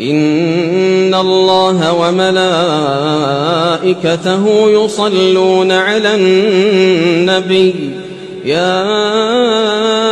إن الله وملائكته يصلون على النبي. يا